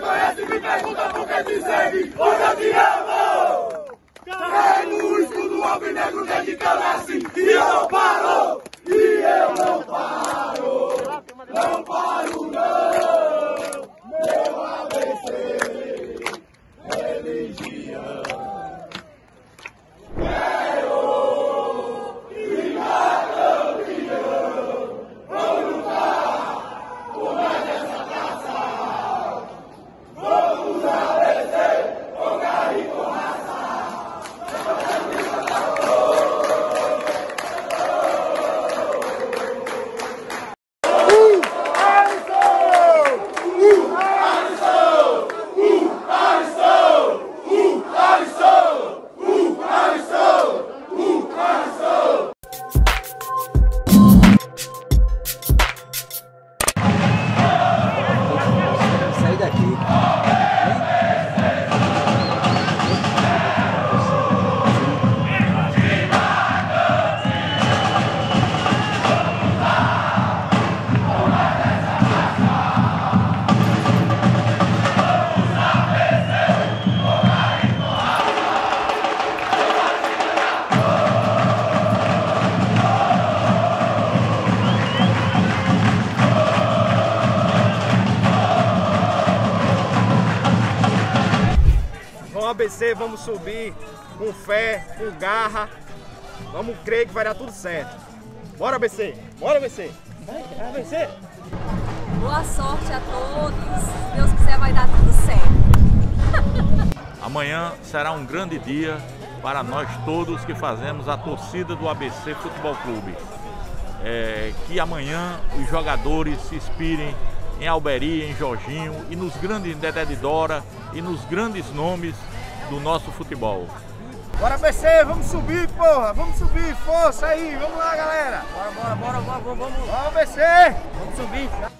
conhece me pergunta por que te segue. Hoje eu te amo! Carrego o escudo alvinegro desde que eu nasci. E eu não paro! E eu não paro! Não paro, não! Meu ABC, religião. Vamos subir com fé, com garra. Vamos crer que vai dar tudo certo. Bora ABC, bora ABC. Vai, ABC. Boa sorte a todos. Se Deus quiser, vai dar tudo certo. Amanhã será um grande dia para nós todos que fazemos a torcida do ABC Futebol Clube. É, que amanhã os jogadores se inspirem em Alberi, em Jorginho e nos grandes Dedé de Dora e nos grandes nomes do nosso futebol. Bora ABC, vamos subir, porra. Vamos subir, força aí. Vamos lá, galera. Bora, bora, bora, bora, vamos, vamos. Vamos ABC. Vamos subir.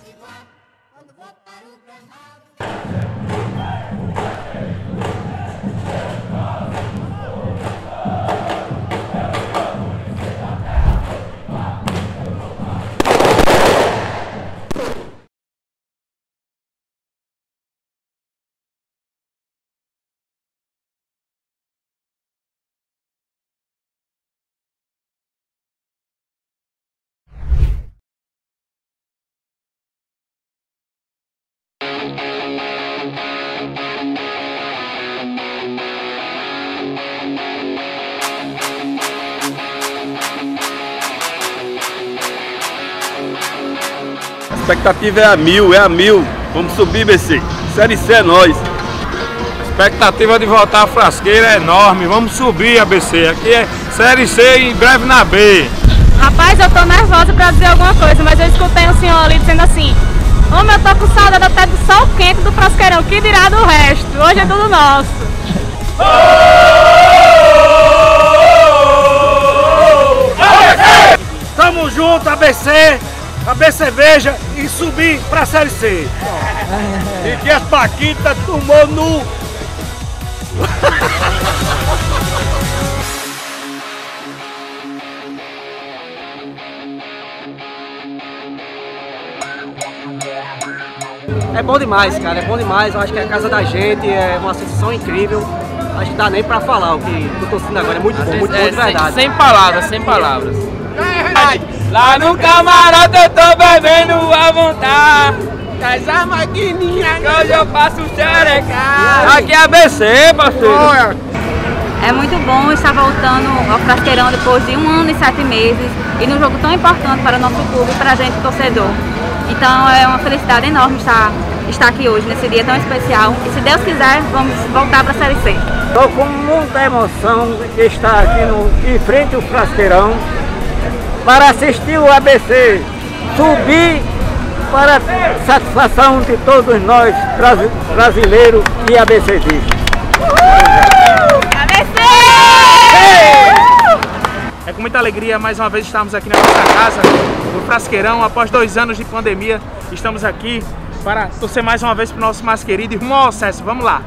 Expectativa é a mil, é a mil. Vamos subir, BC. Série C é nós. A expectativa de voltar à frasqueira é enorme. Vamos subir, ABC. Aqui é Série C e em breve na B. Rapaz, eu tô nervosa pra dizer alguma coisa, mas eu escutei um senhor ali dizendo assim: Homem, eu tô com saudade até do sol quente do frasqueirão, que dirá do resto? Hoje é tudo nosso. Tamo junto, ABC. ABC Veja e subir pra Série C. E que as Paquitas tomou no. É bom demais, cara, é bom demais. Eu acho que é a casa da gente, é uma sensação incrível. Acho que dá nem pra falar o que tô torcendo agora. É muito bom, muito bom de verdade. Sem palavras, sem palavras. Lá no camarote eu tô bebendo à vontade. Traz a maquininha que hoje eu faço xerecar. Aqui é ABC, parceiro. É muito bom estar voltando ao Frasqueirão depois de um ano e sete meses e num jogo tão importante para o nosso clube e para a gente, torcedor. Então é uma felicidade enorme estar, estar aqui hoje, nesse dia tão especial. E se Deus quiser, vamos voltar para a Série C. Estou com muita emoção de estar aqui no, em frente ao Frasqueirão para assistir o ABC subir para satisfação de todos nós brasi- brasileiros e ABCdistas. É com muita alegria mais uma vez estarmos aqui na nossa casa, no Frasqueirão, após dois anos de pandemia. Estamos aqui para torcer mais uma vez para o nosso mais querido e rumo ao acesso. Vamos lá!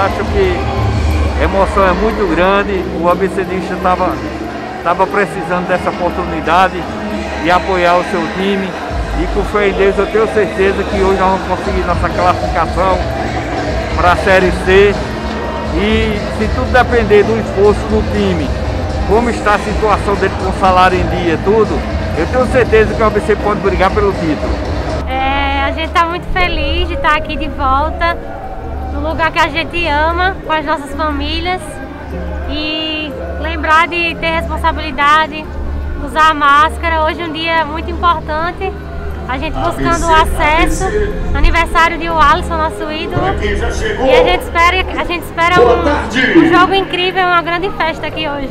Acho que a emoção é muito grande, o ABCdista estava tava precisando dessa oportunidade de apoiar o seu time. E com fé em Deus eu tenho certeza que hoje nós vamos conseguir nossa classificação para a Série C. E se tudo depender do esforço do time, como está a situação dele com o salário em dia tudo, eu tenho certeza que o ABC pode brigar pelo título. É, a gente está muito feliz de estar aqui de volta, no lugar que a gente ama, com as nossas famílias. E lembrar de ter responsabilidade, usar máscara. Hoje é um dia muito importante. A gente buscando o acesso, aniversário de Alisson, nosso ídolo. E a gente espera, a gente espera um, um jogo incrível, uma grande festa aqui hoje.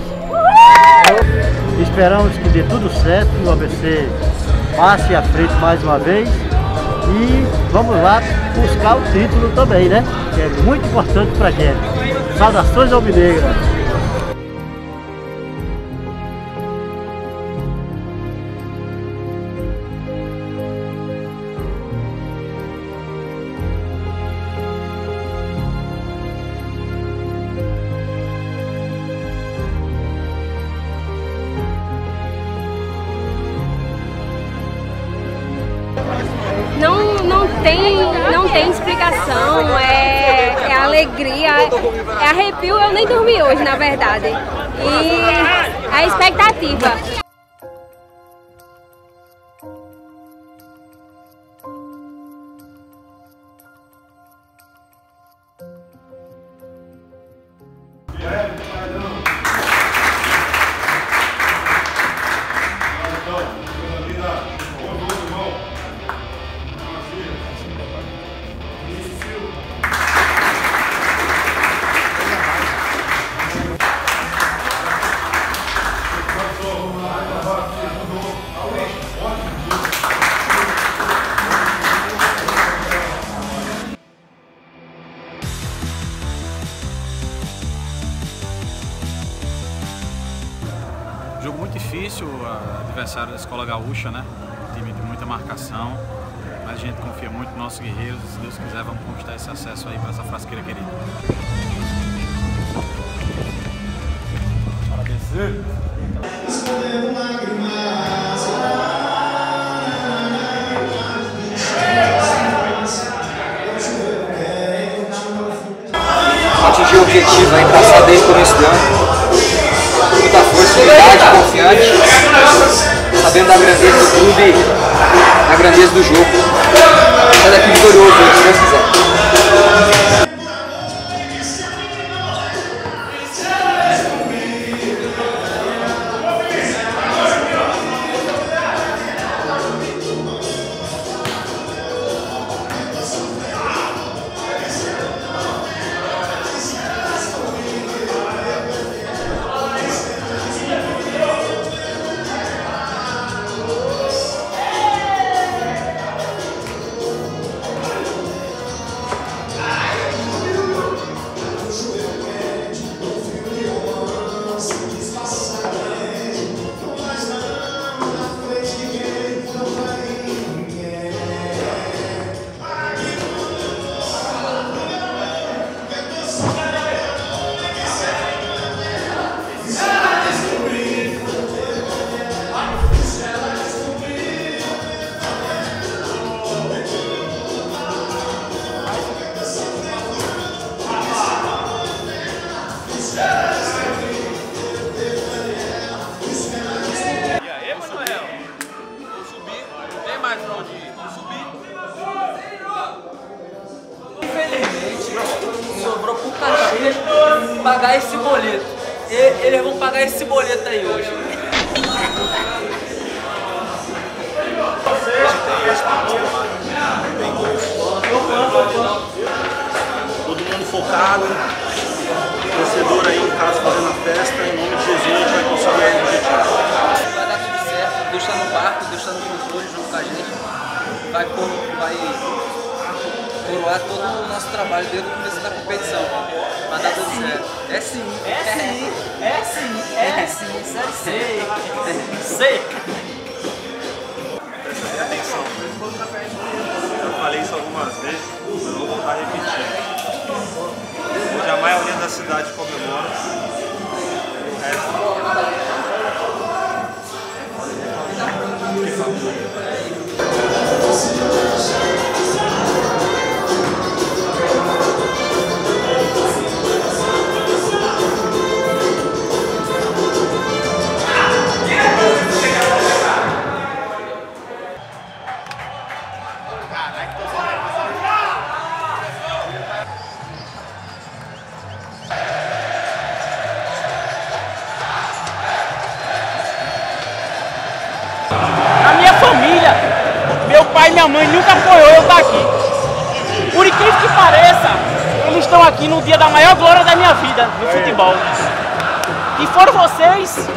Esperamos que dê tudo certo, o ABC passe à frente mais uma vez e vamos lá buscar o título também, né? Que é muito importante pra gente. Saudações Alvinegras! não, arrepio, eu nem dormi hoje, na verdade. E a expectativa. Atingir o objetivo aí, traçado desde o começo do ano muita força, unidade, confiante, sabendo da grandeza do clube, da grandeza do jogo. Sai daqui vitorioso, se Deus quiser. Focado, torcedor aí em casa fazendo a festa, em nome de Jesus a gente vai conseguir o objetivo. Vai dar tudo certo, Deus está no barco, Deus está no controle junto com a gente. Vai, cor- vai coroar todo o nosso trabalho desde o começo da competição. Vai dar tudo certo. É sim. É sim, é sim, é sim, série C. Sei. Presta atenção. Eu falei isso algumas vezes, mas eu vou voltar a repetir. a cidade comemora. O resto. A pai e minha mãe nunca apoiou eu estar aqui. Por incrível que pareça, eles estão aqui no dia da maior glória da minha vida, no futebol. E foram vocês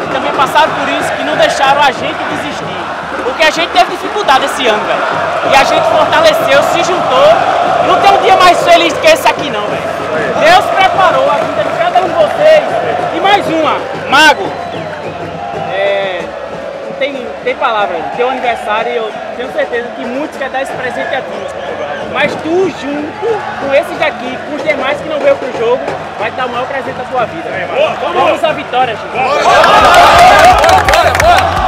que também passaram por isso, que não deixaram a gente desistir. Porque a gente teve dificuldade esse ano, velho. E a gente fortaleceu, se juntou. Não tem um dia mais feliz que esse aqui não, velho. Deus preparou a vida de cada um de vocês. E mais uma, Mago. É, não tem, tem palavra, teu aniversário eu tenho certeza que muitos querem dar esse presente a ti. Mas tu junto com esses daqui, com os demais que não veio pro jogo, vai dar o maior presente da tua vida. Vamos à vitória, gente. Bora,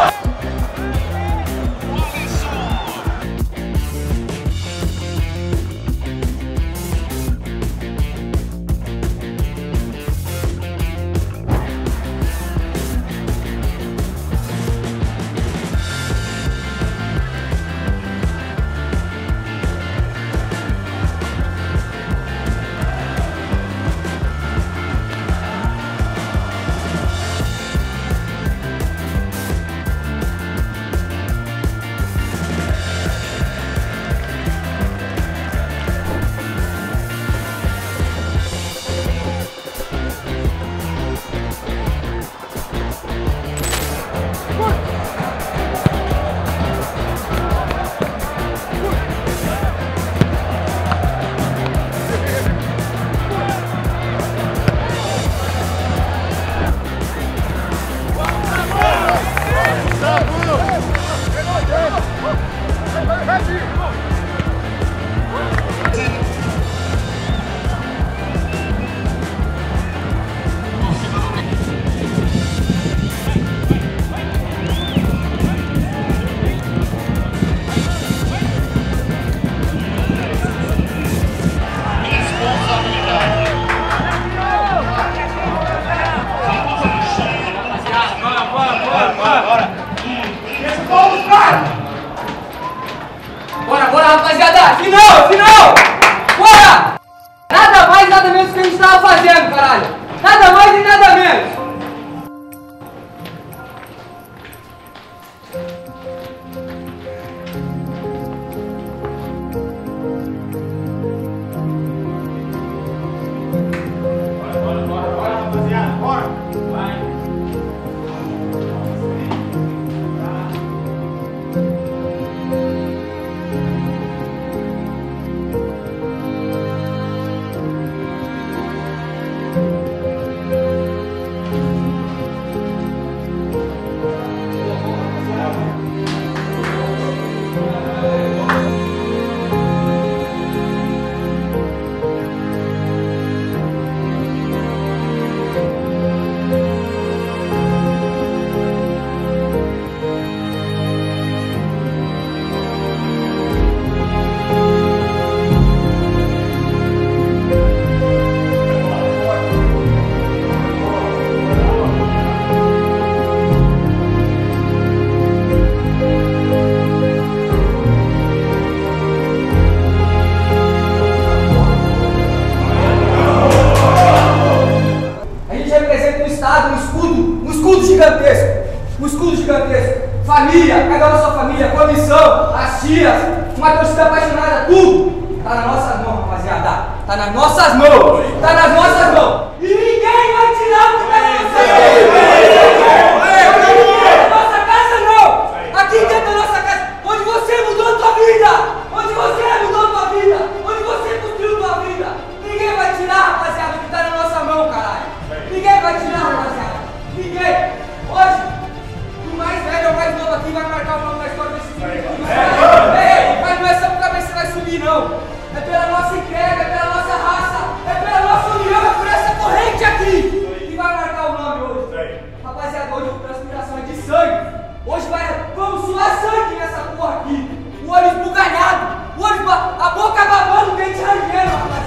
estado, um escudo, um escudo gigantesco. Um escudo gigantesco. Família, cada uma sua família, comissão, as tias, uma torcida apaixonada, tudo. Tá nas nossas mãos, rapaziada. Tá nas nossas mãos. Tá nas nossas mãos. E ninguém vai tirar o que tá nas nossas mãos. Ninguém. Na nossa casa não. Aqui dentro da nossa casa, onde você mudou a tua vida. o olho esbugalhado, o olho, a boca babando, o dente rangendo, rapaz.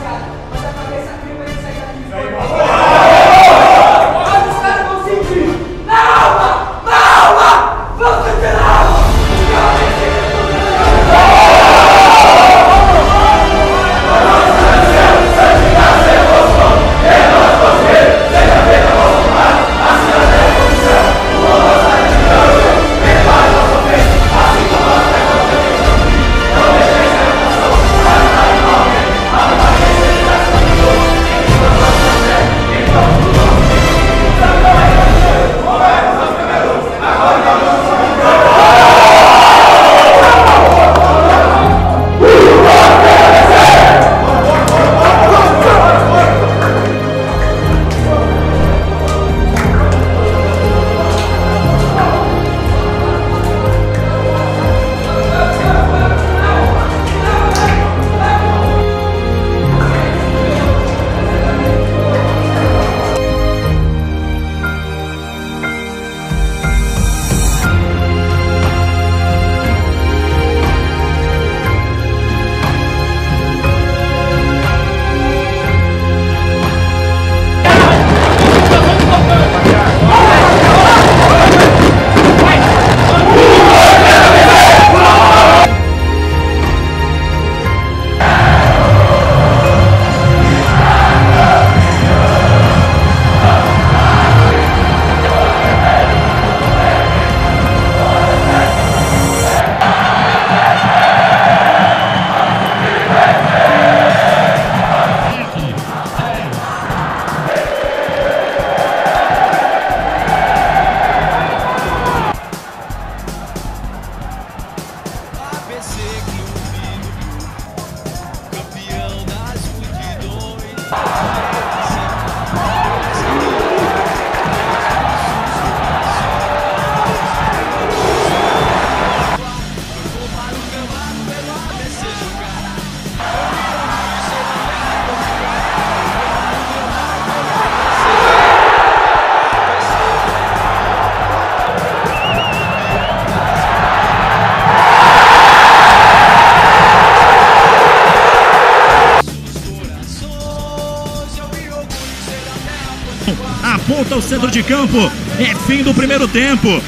Volta ao centro de campo. É fim do primeiro tempo.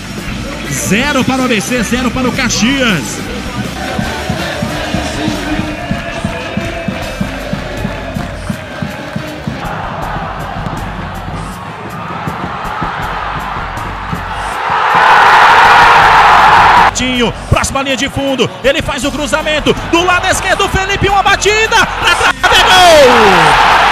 Zero para o ABC, zero para o Caxias. Próxima linha de fundo, ele faz o cruzamento, do lado esquerdo, Felipe, uma batida, na trave, gol!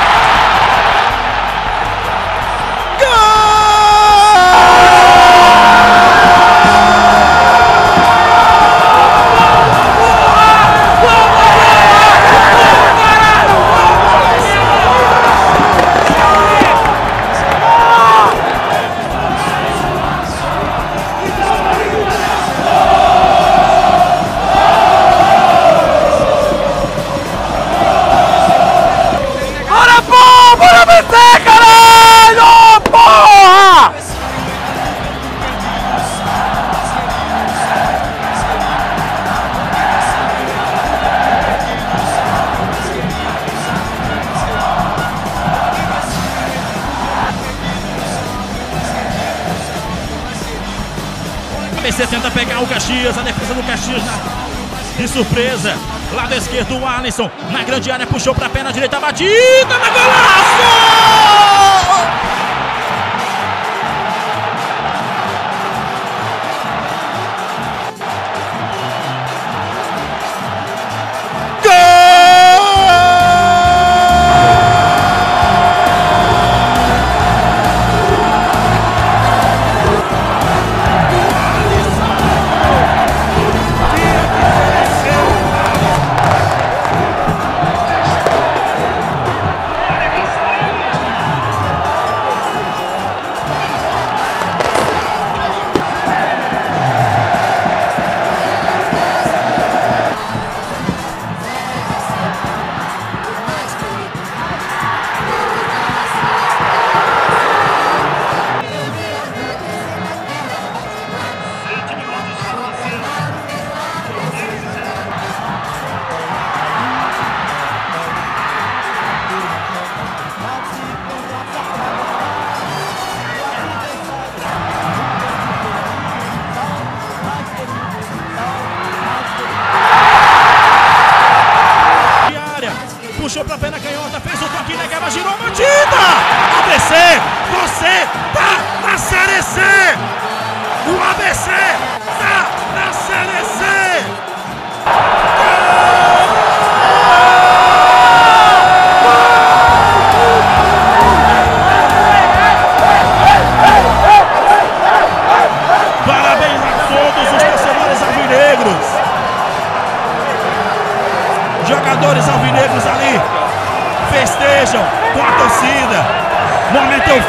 ABC tenta pegar o Caxias, a defesa do Caxias na... de surpresa. Lado esquerdo, o Alisson na grande área puxou para a perna direita, batida na golaço!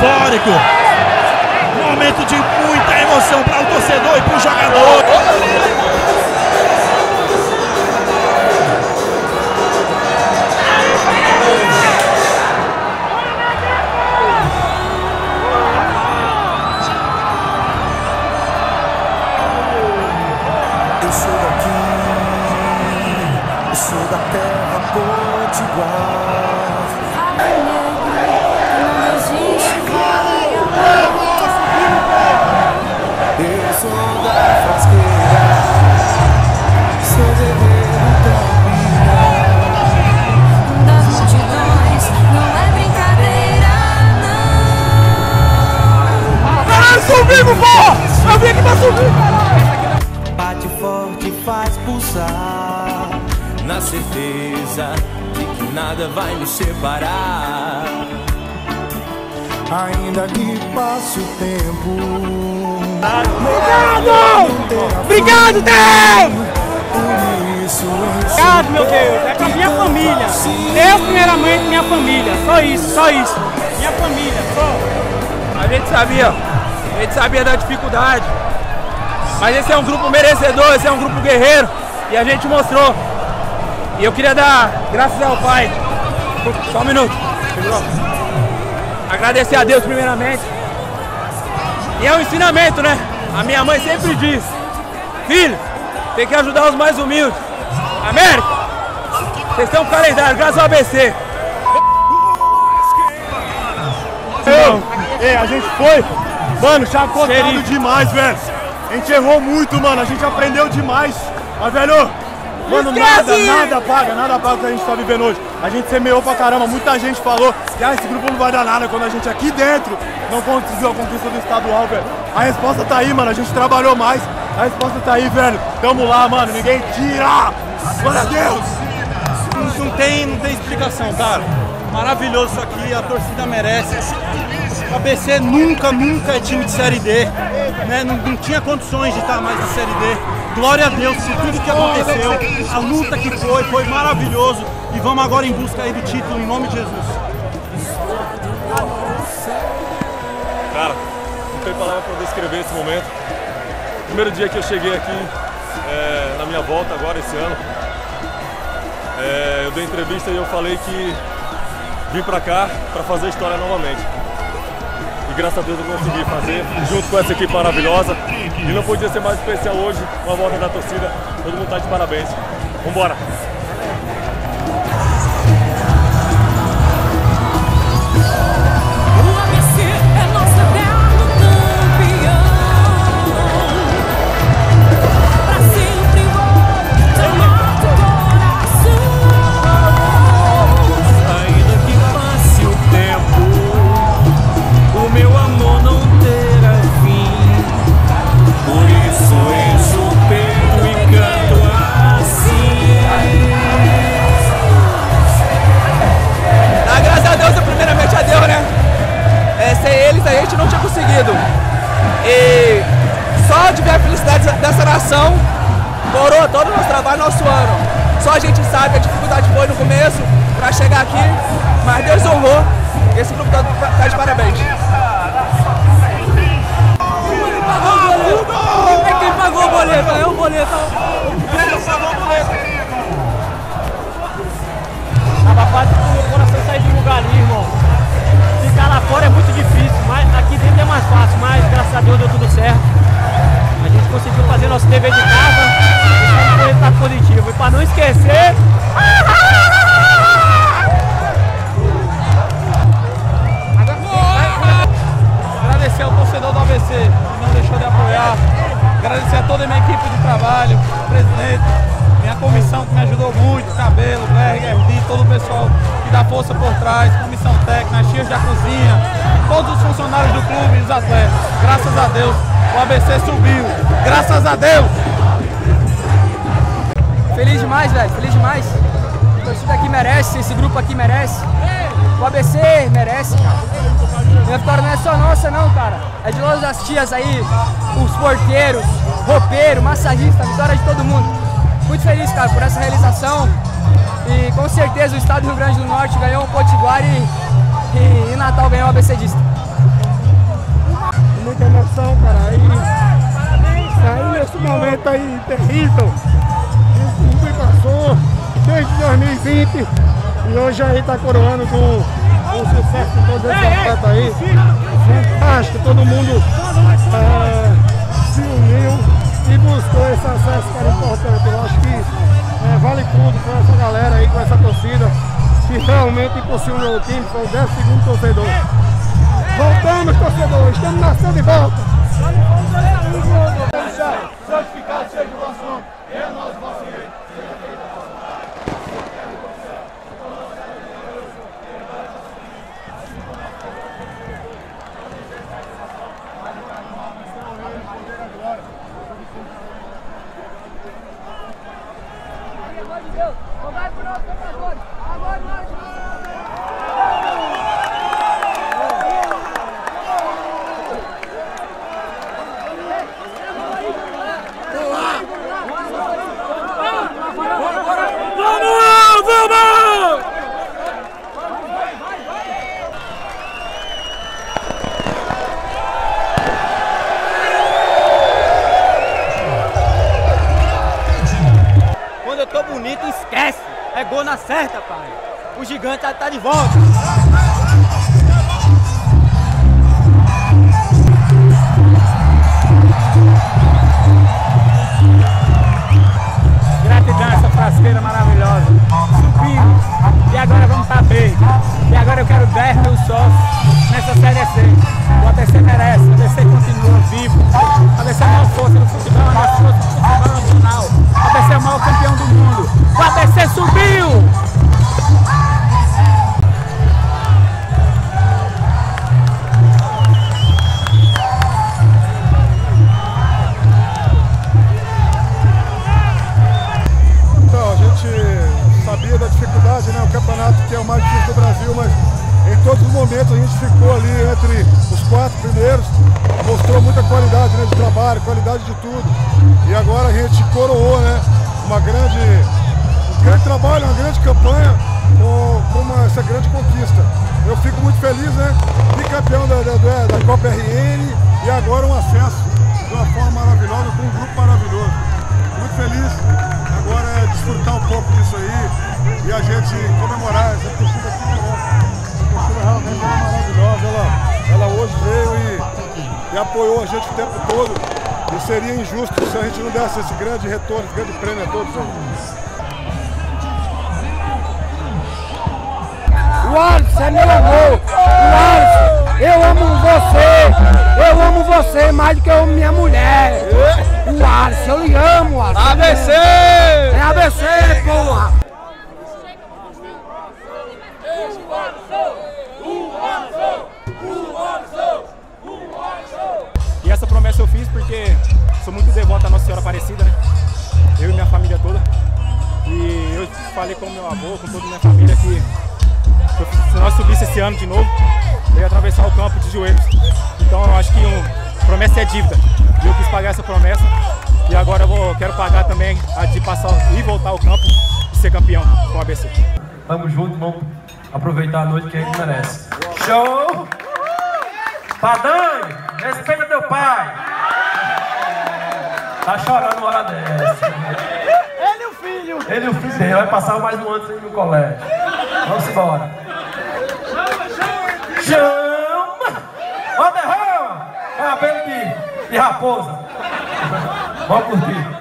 Eufórico. Momento de muita emoção para o torcedor e para o jogador. Eu sou daqui, eu sou da terra potiguar. Subimos, pô! Eu vim aqui pra subir, caralho! Bate forte, faz pulsar, na certeza de que nada vai nos separar. Ainda que passe o tempo. Obrigado! Obrigado, Deus! Obrigado, meu Deus. É pra minha família. Deus, primeiramente, minha família. Só isso, só isso. Minha família, só. A gente sabia, a gente sabia da dificuldade. Mas esse é um grupo merecedor, esse é um grupo guerreiro. E a gente mostrou. E eu queria dar graças ao Pai. Só um minuto. Agradecer a Deus primeiramente. E é um ensinamento, né? A minha mãe sempre diz: Filho, tem que ajudar os mais humildes. América, vocês têm um calendário, graças ao ABC. Eu, Ei, a gente foi, mano, chacotado demais, velho. A gente errou muito, mano. A gente aprendeu demais. Mas, velho, mano, nada, nada paga, nada paga o que a gente tá vivendo hoje. A gente semeou pra caramba. Muita gente falou que ah, esse grupo não vai dar nada quando a gente aqui dentro não conseguiu a conquista do estadual, velho. A resposta tá aí, mano. A gente trabalhou mais. A resposta tá aí, velho. Tamo lá, mano. Ninguém tira. Glória a Deus. Não tem, não tem explicação, cara. Maravilhoso isso aqui, a torcida merece. O ABC nunca, nunca é time de Série D. Né? Não, não tinha condições de estar mais na Série D. Glória a Deus por tudo que aconteceu, a luta que foi, foi maravilhoso. E vamos agora em busca aí do título, em nome de Jesus. Cara, não tem palavra para descrever esse momento. Primeiro dia que eu cheguei aqui, é, na minha volta agora esse ano, é, eu dei entrevista e eu falei que vim pra cá para fazer história novamente. E graças a Deus eu consegui fazer, junto com essa equipe maravilhosa. E não podia ser mais especial hoje, com a volta da torcida. Todo mundo tá de parabéns. Vambora! Gente não tinha conseguido. E só de ver a felicidade dessa nação coroa todo o nosso trabalho, nosso ano. Só a gente sabe a dificuldade foi no começo para chegar aqui, mas Deus honrou. Esse grupo tá, tá de parabéns. Quem pagou o boleto, é o boleto. Mais fácil, mas graças a Deus deu tudo certo. A gente conseguiu fazer nosso dever de casa e um resultado positivo. E para não esquecer. Agradecer ao torcedor do ABC que não deixou de apoiar. Agradecer a toda a minha equipe de trabalho, presidente, minha comissão que me ajudou muito, Cabelo, Berger, todo o pessoal que dá força por trás, comissão técnica, as tias da cozinha, todos os funcionários do clube e os atletas. Graças a Deus, o ABC subiu. Graças a Deus! Feliz demais, velho. Feliz demais. A torcida aqui merece, esse grupo aqui merece. O ABC merece, cara. E a vitória não é só nossa, não, cara. É de todas as tias aí, os porteiros, roupeiro, massagista, vitória é de todo mundo. Muito feliz, cara, por essa realização. E com certeza o estado do Rio Grande do Norte ganhou um Potiguar e, e, e Natal ganhou o ABCdista. muita emoção, cara. E aí nesse momento aí terrível, que o passou desde 2020 e hoje aí tá coroando com com o sucesso de todos esses atletas aí. Fantástico, todo mundo é, se uniu e buscou esse acesso que era importante. Eu acho que vale tudo com essa galera aí, com essa torcida, que realmente impulsionou o time, foi o 12 segundo torcedor. Voltamos, torcedor, estamos nascendo de volta. Santificado seja o vosso nome. É nós, vosso rei. Vamos, O gigante tá, tá de volta. Gratidão essa frasqueira maravilhosa. Subimos. E agora vamos pra B. E agora eu quero 10 mil sócios nessa série C. ABC merece, o ABC continua vivo. O ABC é a maior força do futebol, é a maior força do futebol nacional. O ABC é o maior campeão do mundo. O ABC subiu! Da dificuldade, né? O campeonato que é o mais difícil do Brasil, mas em todos os momentos a gente ficou ali entre os quatro primeiros, mostrou muita qualidade né, de trabalho, qualidade de tudo. E agora a gente coroou, né? Uma grande, um grande trabalho, uma grande campanha com, com uma- essa grande conquista. Eu fico muito feliz, né? Bicampeão da, da- da Copa RN e agora um acesso de uma forma maravilhosa, com um grupo maravilhoso. Muito feliz. Desfrutar um pouco disso aí e a gente comemorar essa torcida aqui. né? Essa torcida realmente é maravilhosa. Ela, ela hoje veio e, e apoiou a gente o tempo todo. E seria injusto se a gente não desse esse grande retorno, esse grande prêmio a todos aí. O Alisson é meu amor. O Alisson, eu amo você. Eu amo você mais do que eu amo minha mulher. O Alisson, eu lhe amo, Alisson. ABC! É ABC, porra! E essa promessa eu fiz porque sou muito devoto à Nossa Senhora Aparecida, né? Eu e minha família toda. E eu falei com meu avô, com toda a minha família que que se nós subisse esse ano de novo, eu ia atravessar o campo de joelhos. Então eu acho que um, promessa é dívida. E eu quis pagar essa promessa. E agora eu vou, quero pagar também a de passar e voltar ao campo e ser campeão com o ABC. Tamo junto, vamos aproveitar a noite que a gente merece. Show! Padane, respeita teu pai! Tá chorando uma hora dessa. Ele e o filho. Ele e o filho dele vai passar mais um ano sem ir no colégio. Vamos embora. Chama! Ó, derrama! Cabelo de, de raposa. Vamos curtir.